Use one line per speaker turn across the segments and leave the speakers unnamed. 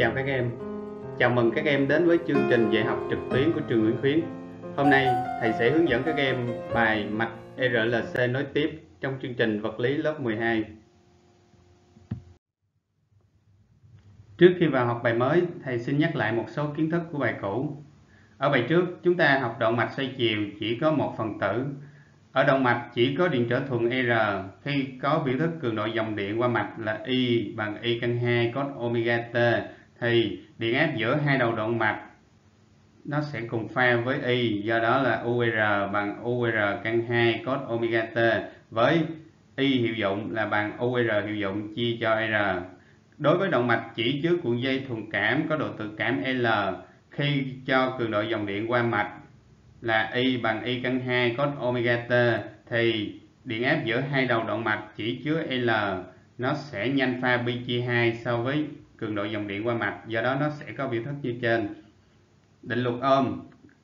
chào các em. Chào mừng các em đến với chương trình dạy học trực tuyến của trường Nguyễn Khuyến. Hôm nay thầy sẽ hướng dẫn các em bài mạch RLC nối tiếp trong chương trình vật lý lớp 12 Trước khi vào học bài mới, thầy xin nhắc lại một số kiến thức của bài cũ. Ở bài trước, chúng ta học động mạch xoay chiều chỉ có một phần tử. Ở động mạch chỉ có điện trở thuận R. Khi có biểu thức cường độ dòng điện qua mạch là I bằng I căn 2 cos omega t thì điện áp giữa hai đầu động mạch nó sẽ cùng pha với Y, do đó là UR bằng UR căn 2 cos omega t với Y hiệu dụng là bằng UR hiệu dụng chia cho R. Đối với động mạch chỉ chứa cuộn dây thuần cảm có độ tự cảm L, khi cho cường độ dòng điện qua mạch là y bằng y căn 2 cos omega t, thì điện áp giữa hai đầu động mạch chỉ chứa L, nó sẽ nhanh pha pi chia 2 so với cường độ dòng điện qua mạch do đó nó sẽ có biểu thức như trên. Định luật ôm,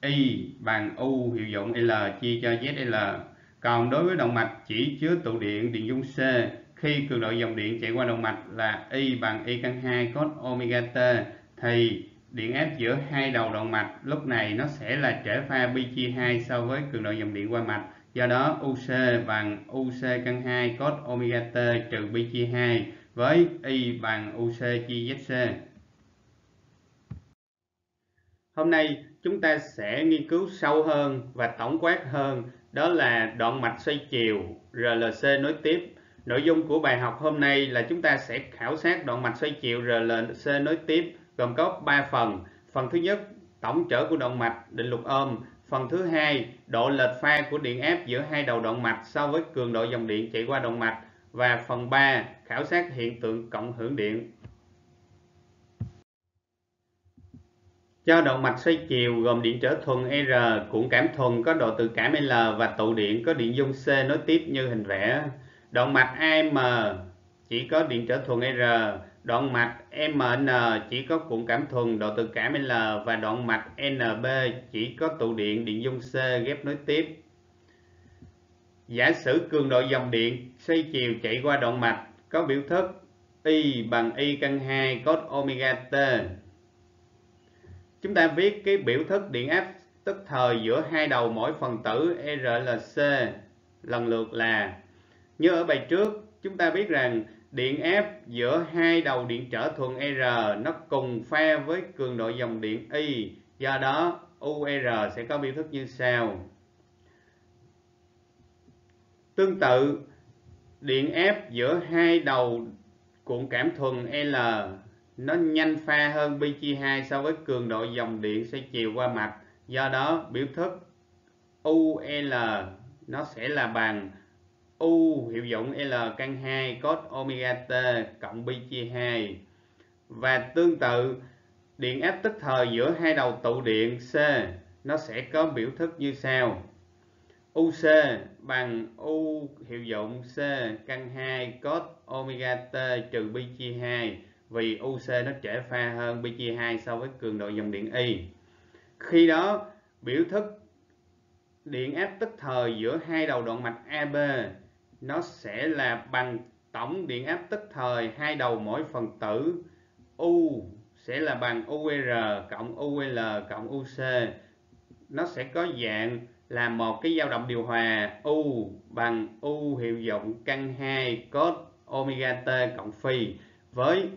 y bằng u hiệu dụng L chia cho ZL còn đối với động mạch, chỉ chứa tụ điện điện dung C. Khi cường độ dòng điện chạy qua động mạch là y bằng y căn 2 cos omega t, thì điện áp giữa hai đầu động mạch. Lúc này nó sẽ là trễ pha pi chia 2 so với cường độ dòng điện qua mạch do đó UC bằng UC căn 2 cos omega t trừ pi chia 2 với Y bằng UC chia ZC Hôm nay chúng ta sẽ nghiên cứu sâu hơn và tổng quát hơn đó là đoạn mạch xoay chiều RLC nối tiếp Nội dung của bài học hôm nay là chúng ta sẽ khảo sát đoạn mạch xoay chiều RLC nối tiếp gồm có 3 phần. Phần thứ nhất, tổng trở của đoạn mạch, định luật ôm. Phần thứ hai, độ lệch pha của điện áp giữa hai đầu đoạn mạch so với cường độ dòng điện chạy qua đoạn mạch. Và phần 3, khảo sát hiện tượng cộng hưởng điện. Cho động mạch xoay chiều gồm điện trở thuần R, cuộn cảm thuần có độ tự cảm L và tụ điện có điện dung C nối tiếp như hình vẽ. Động mạch AM chỉ có điện trở thuần R, Đoạn mạch MN chỉ có cuộn cảm thuần độ tự cảm L và đoạn mạch NB chỉ có tụ điện điện dung C ghép nối tiếp. Giả sử cường độ dòng điện xoay chiều chạy qua đoạn mạch, có biểu thức Y bằng Y căn 2 cos omega t. Chúng ta viết cái biểu thức điện áp tức thời giữa hai đầu mỗi phần tử RLC lần lượt là, như ở bài trước, chúng ta biết rằng điện áp giữa hai đầu điện trở thuần R nó cùng pha với cường độ dòng điện Y. Do đó UR sẽ có biểu thức như sau tương tự điện áp giữa hai đầu cuộn cảm thuần L nó nhanh pha hơn pi/2 so với cường độ dòng điện xoay chiều qua mạch do đó biểu thức UL nó sẽ là bằng U hiệu dụng L căn 2 cos omega t cộng pi chia 2. Và tương tự, điện áp tức thời giữa hai đầu tụ điện C nó sẽ có biểu thức như sau. UC bằng U hiệu dụng C căn 2 cos omega t trừ pi chia 2 vì UC nó trễ pha hơn pi chia 2 so với cường độ dòng điện Y. Khi đó, biểu thức điện áp tức thời giữa hai đầu đoạn mạch AB nó sẽ là bằng tổng điện áp tức thời hai đầu mỗi phần tử U sẽ là bằng UR cộng UL cộng UC nó sẽ có dạng là một cái dao động điều hòa U bằng U hiệu dụng căn 2 cos omega t cộng phi với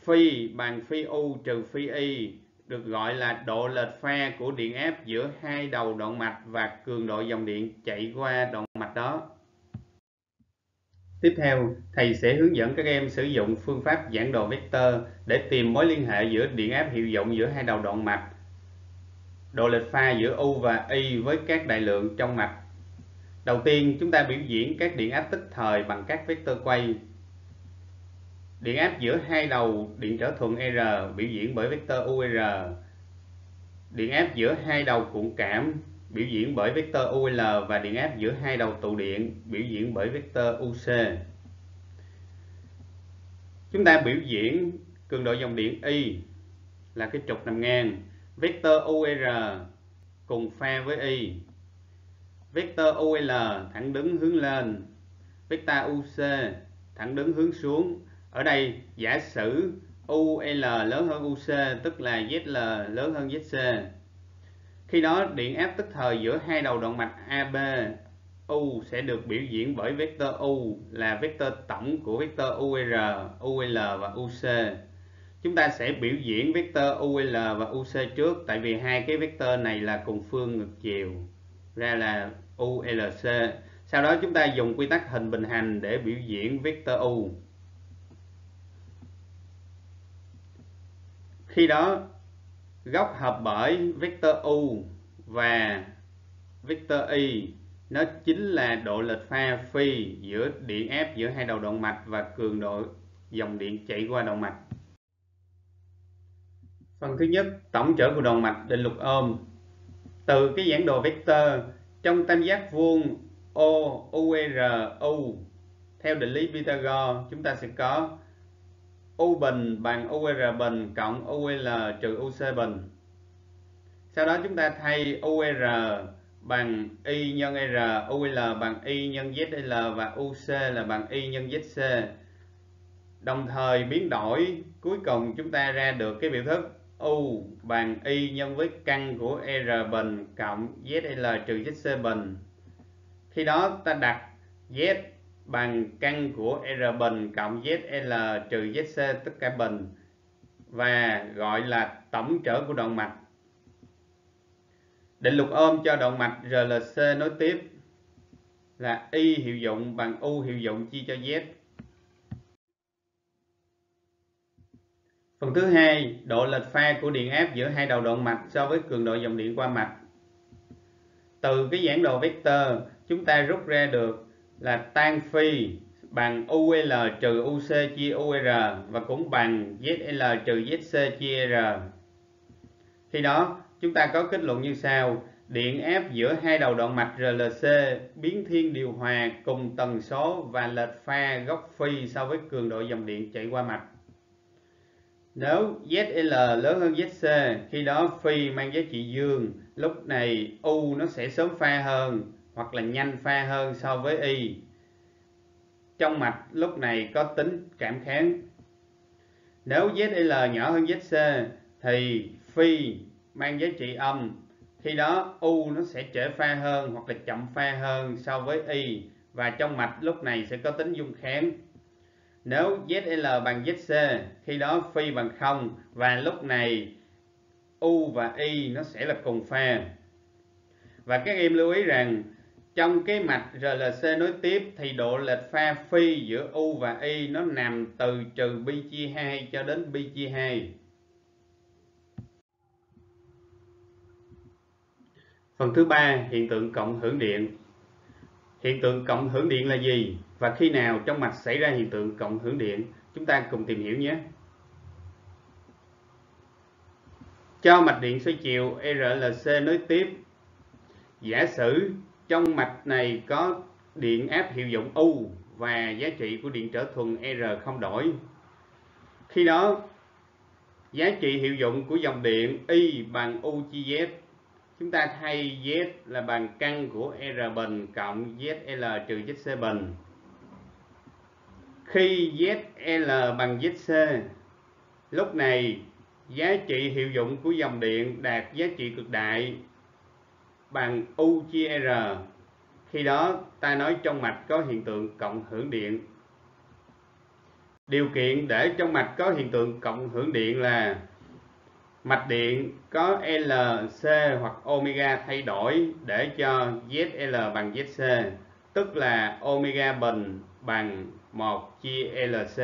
phi bằng phi U trừ phi Y được gọi là độ lệch pha của điện áp giữa hai đầu động mạch và cường độ dòng điện chạy qua động mạch đó. Tiếp theo, thầy sẽ hướng dẫn các em sử dụng phương pháp giảng đồ vector để tìm mối liên hệ giữa điện áp hiệu dụng giữa hai đầu đoạn mạch, độ lệch pha giữa U và Y với các đại lượng trong mạch. Đầu tiên, chúng ta biểu diễn các điện áp tức thời bằng các vector quay. Điện áp giữa hai đầu điện trở thuận R biểu diễn bởi vector UR. Điện áp giữa hai đầu cuộn cảm biểu diễn bởi vector UL và điện áp giữa hai đầu tụ điện biểu diễn bởi vector UC. Chúng ta biểu diễn cường độ dòng điện Y là cái trục nằm ngang, vector UR cùng pha với Y. Vector UL thẳng đứng hướng lên, vector UC thẳng đứng hướng xuống. Ở đây giả sử UL lớn hơn UC tức là ZL lớn hơn ZC. Khi đó điện áp tức thời giữa hai đầu đoạn mạch AB U sẽ được biểu diễn bởi vector U là vector tổng của vector UR, UL và UC. Chúng ta sẽ biểu diễn vector UL và UC trước, tại vì hai cái vector này là cùng phương ngược chiều. Ra là ULC. Sau đó chúng ta dùng quy tắc hình bình hành để biểu diễn vector U. Khi đó, góc hợp bởi vector U và vector Y, nó chính là độ lệch pha phi giữa điện áp giữa hai đầu động mạch và cường độ dòng điện chạy qua động mạch. Phần thứ nhất, tổng trở của đoạn mạch định luật ôm. Từ cái giảng đồ vector trong tam giác vuông O UR U theo định lý Pythagore chúng ta sẽ có U bình bằng UR bình cộng UL trừ UC bình. Sau đó chúng ta thay UR bằng Y nhân R, UL bằng Y nhân ZL và UC là bằng Y nhân ZC. Đồng thời biến đổi cuối cùng chúng ta ra được cái biểu thức U bằng Y nhân với căn của R bình cộng ZL trừ ZC bình. Khi đó ta đặt Z bằng căn của R bình cộng ZL trừ ZC tất cả bình và gọi là tổng trở của động mạch. Định luật ôm cho động mạch RLC nối tiếp là Y hiệu dụng bằng U hiệu dụng chia cho Z. Phần thứ hai, độ lệch pha của điện áp giữa hai đầu động mạch so với cường độ dòng điện qua mạch. Từ cái giảng đồ vector, chúng ta rút ra được là tan phi bằng UL trừ UC chia UR và cũng bằng ZL trừ ZC chia R. Khi đó, chúng ta có kết luận như sau. Điện áp giữa hai đầu động mạch RLC biến thiên điều hòa cùng tần số và lệch pha góc phi so với cường độ dòng điện chạy qua mạch. Nếu ZL lớn hơn ZC, khi đó phi mang giá trị dương, lúc này U nó sẽ sớm pha hơn hoặc là nhanh pha hơn so với Y. Trong mạch lúc này có tính cảm kháng. Nếu ZL nhỏ hơn ZC thì phi mang giá trị âm, khi đó U nó sẽ trễ pha hơn hoặc là chậm pha hơn so với Y và trong mạch lúc này sẽ có tính dung kháng. Nếu ZL bằng ZC, khi đó phi bằng 0 và lúc này U và Y nó sẽ là cùng pha. Và các em lưu ý rằng trong cái mạch RLC nối tiếp thì độ lệch pha phi giữa U và Y nó nằm từ trừ pi chia 2 cho đến pi chia 2. Phần thứ ba, hiện tượng cộng hưởng điện. Hiện tượng cộng hưởng điện là gì? Và khi nào trong mạch xảy ra hiện tượng cộng hưởng điện? Chúng ta cùng tìm hiểu nhé. Cho mạch điện xoay chiều RLC nối tiếp. Giả sử trong mạch này có điện áp hiệu dụng U và giá trị của điện trở thuần R không đổi. Khi đó, giá trị hiệu dụng của dòng điện Y bằng U chia Z chúng ta thay Z là bằng căn của R bình cộng ZL trừ ZC bình. Khi ZL bằng ZC, lúc này giá trị hiệu dụng của dòng điện đạt giá trị cực đại bằng U chia R. Khi đó ta nói trong mạch có hiện tượng cộng hưởng điện. Điều kiện để trong mạch có hiện tượng cộng hưởng điện là mạch điện có LC hoặc omega thay đổi để cho ZL bằng ZC, tức là omega bình bằng 1 chia LC.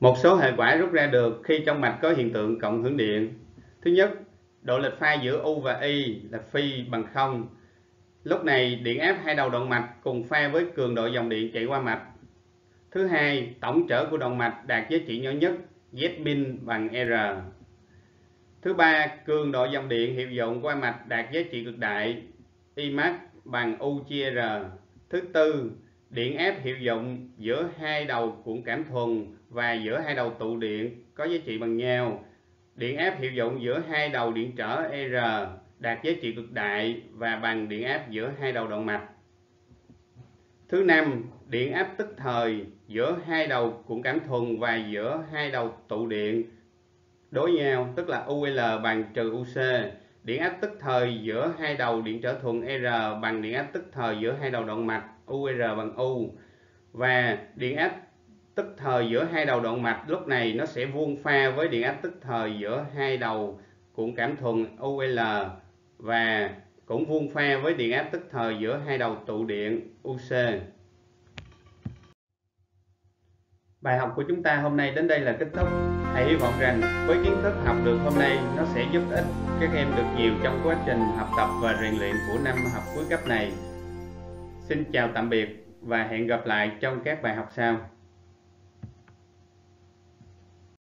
Một số hệ quả rút ra được khi trong mạch có hiện tượng cộng hưởng điện. Thứ nhất, độ lệch pha giữa U và Y là phi bằng 0. Lúc này điện áp hai đầu động mạch cùng pha với cường độ dòng điện chạy qua mạch Thứ hai, tổng trở của động mạch đạt giá trị nhỏ nhất Z min bằng R. Thứ ba, cường độ dòng điện hiệu dụng qua mạch đạt giá trị cực đại Imax bằng U chia R. Thứ tư, điện áp hiệu dụng giữa hai đầu cuộn cảm thuần và giữa hai đầu tụ điện có giá trị bằng nhau. Điện áp hiệu dụng giữa hai đầu điện trở R đạt giá trị cực đại và bằng điện áp giữa hai đầu động mạch. Thứ năm, điện áp tức thời, giữa hai đầu cuộn cảm thuần và giữa hai đầu tụ điện. Đối nhau, tức là UL bằng trừ UC điện áp tức thời giữa hai đầu điện trở thuần R bằng điện áp tức thời giữa hai đầu động mạch UR bằng U. Và điện áp tức thời giữa hai đầu động mạch, lúc này nó sẽ vuông pha với điện áp tức thời giữa hai đầu cuộn cảm thuần UL và cũng vuông pha với điện áp tức thời giữa hai đầu tụ điện UC. Bài học của chúng ta hôm nay đến đây là kết thúc. Thầy hy vọng rằng với kiến thức học được hôm nay, nó sẽ giúp ích các em được nhiều trong quá trình học tập và rèn luyện của năm học cuối cấp này. Xin chào tạm biệt và hẹn gặp lại trong các bài học sau.